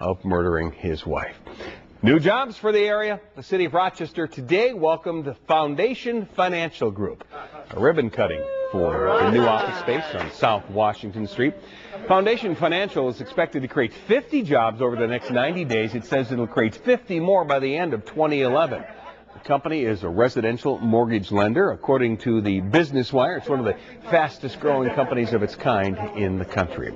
of murdering his wife. New jobs for the area. The city of Rochester today welcomed the Foundation Financial Group, a ribbon cutting for the new office space on South Washington Street. Foundation Financial is expected to create 50 jobs over the next 90 days. It says it'll create 50 more by the end of 2011. The company is a residential mortgage lender. According to the Business Wire, it's one of the fastest growing companies of its kind in the country.